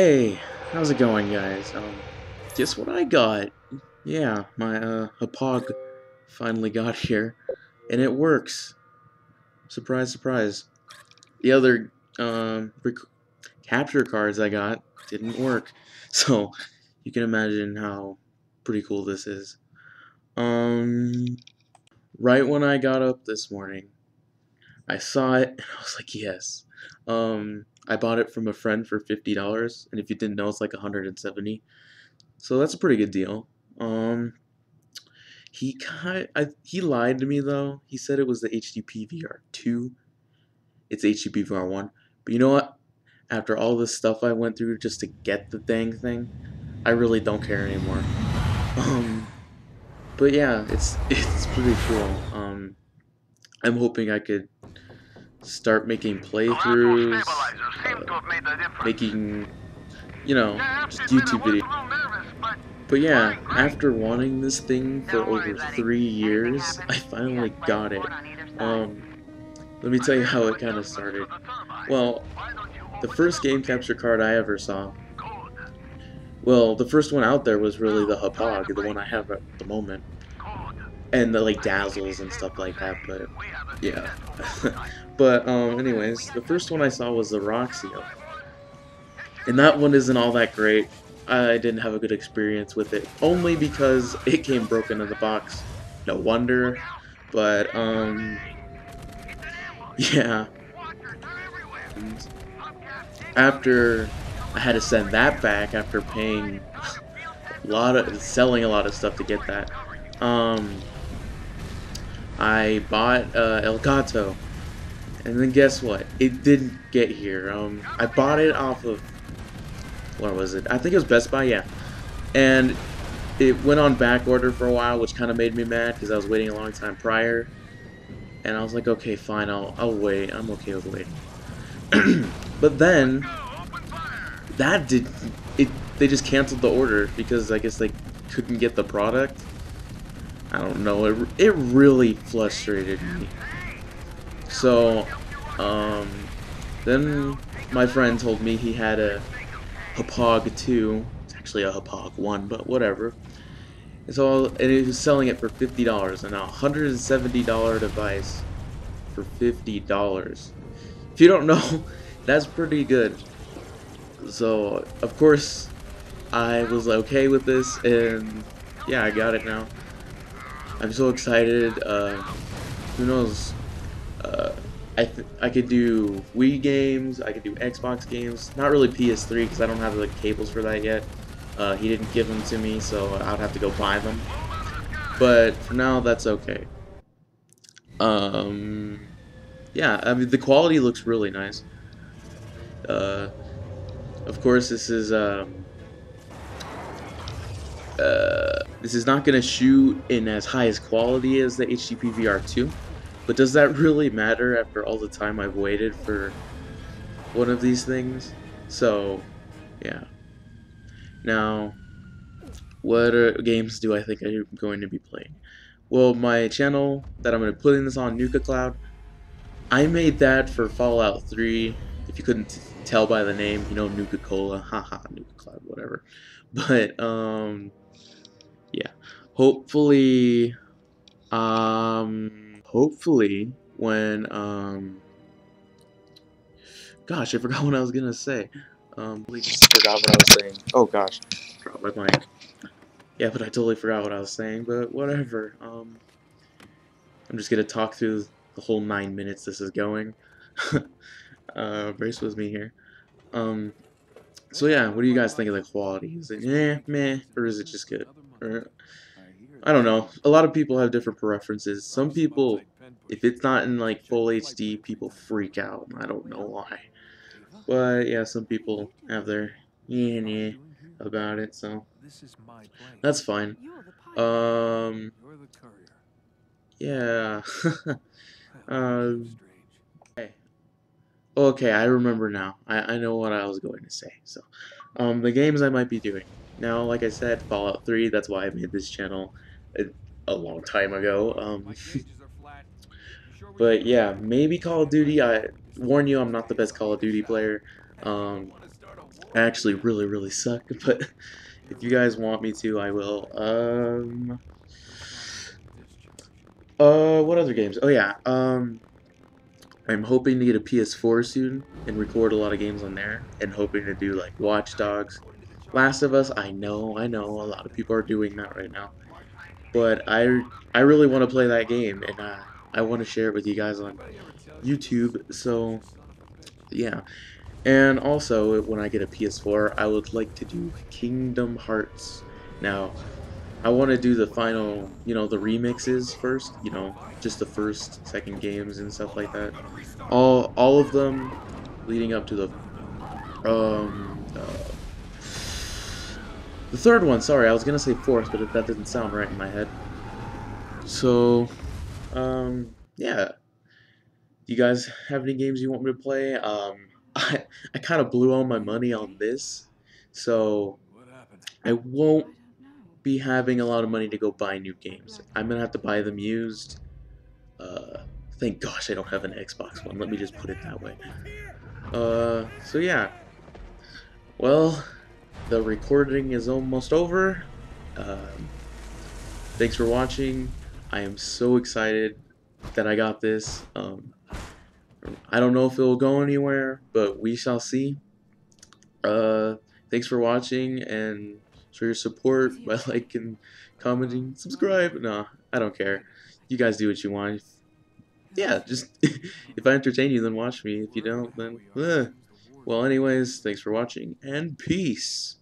Hey, how's it going, guys? Um, guess what I got? Yeah, my uh, Hauppauge finally got here, and it works. Surprise, surprise. The other um, capture cards I got didn't work, so you can imagine how pretty cool this is. Um, right when I got up this morning, I saw it and I was like, yes. Um, I bought it from a friend for fifty dollars, and if you didn't know, it's like 170. So that's a pretty good deal. Um, he kind I, he lied to me though. He said it was the HD PVR two. It's HD PVR one. But you know what? After all this stuff I went through just to get the dang thing, I really don't care anymore. Um, but yeah, it's it's pretty cool. Um, I'm hoping I could start making playthroughs, uh, making, you know, just YouTube videos. But yeah, after wanting this thing for over three years, I finally got it. Um, let me tell you how it kind of started. Well, the first game capture card I ever saw, well, the first one out there was really the Hauppauge, the one I have at the moment. And the, like, Dazzles and stuff like that, but, yeah. But, um, anyways, the first one I saw was the Roxio. And that one isn't all that great. I didn't have a good experience with it, only because it came broken in the box. No wonder. But, um, yeah. And after I had to send that back after paying a lot of, selling a lot of stuff to get that, um, I bought uh, Elgato and then guess what? It didn't get here. Um, I bought it off of where was it? I think it was Best Buy, yeah. And it went on back order for a while, which kind of made me mad because I was waiting a long time prior. And I was like, okay, fine, I'll I'll wait. I'm okay with waiting. but then that did it. They just canceled the order because I guess they couldn't get the product. I don't know. It it really frustrated me. So, um, then my friend told me he had a Hauppauge 2. It's actually a Hauppauge 1, but whatever. And so, and he was selling it for $50, and a $170 device for $50. If you don't know, that's pretty good. So, of course, I was okay with this, and yeah, I got it now. I'm so excited. Uh, who knows? Uh, I I could do Wii games, I could do Xbox games, not really PS3 because I don't have the cables for that yet. Uh, he didn't give them to me, so I'd have to go buy them. But for now, that's okay. Um, yeah, I mean the quality looks really nice. Uh, of course, this is um, uh, this is not gonna shoot in as high as quality as the HD PVR 2 but does that really matter after all the time I've waited for one of these things? So, yeah. Now, what games do I think I'm going to be playing? Well, my channel that I'm going to put in this on, Nuka Cloud, I made that for Fallout 3. If you couldn't tell by the name, you know, Nuka Cola, haha, Nuka Cloud, whatever. But, um, yeah. Hopefully, um, hopefully when um gosh i forgot what i was gonna say. Um I just forgot what i was saying. Oh gosh. Dropped my mic. Yeah but i totally forgot what i was saying but whatever. Um i'm just gonna talk through the whole nine minutes this is going. Uh brace with me here. Um so yeah what do you guys think of the quality? Is it eh meh or is it just good I don't know. A lot of people have different preferences. Some people, if it's not in like full HD, people freak out. I don't know why. But yeah, some people have their yeah, yeah about it, so that's fine. Um, yeah. um, okay. okay, I remember now. I, I know what I was going to say. So, um, the games I might be doing. Now, like I said, Fallout 3, that's why I made this channel a, a long time ago. Um, but yeah, maybe Call of Duty. I warn you, I'm not the best Call of Duty player. Um, I actually really, really suck, but if you guys want me to, I will. Um, uh, what other games? Oh yeah, um, I'm hoping to get a PS4 soon and record a lot of games on there, and hoping to do like Watch Dogs, Last of Us. I know, I know, a lot of people are doing that right now, but I, I really want to play that game, and uh, I want to share it with you guys on YouTube. So, yeah. And also, when I get a PS4, I would like to do Kingdom Hearts. Now, I want to do the final, you know, the remixes first, you know, just the first, second games and stuff like that. All, all of them leading up to the, um, uh, the third one, sorry, I was gonna say fourth, but that didn't sound right in my head. So, um, yeah. Do you guys have any games you want me to play? Um, I, I kind of blew all my money on this, so I won't be having a lot of money to go buy new games. I'm gonna have to buy them used. Uh, thank gosh I don't have an Xbox One. Let me just put it that way. Uh, so yeah. Well, the recording is almost over. Um, thanks for watching. I am so excited that I got this. Um, I don't know if it will go anywhere, but we shall see. Uh, thanks for watching and for your support by liking, commenting, subscribe. No, I don't care. You guys do what you want. Yeah, just if I entertain you, then watch me. If you don't, then eh. well. Anyways, thanks for watching and peace.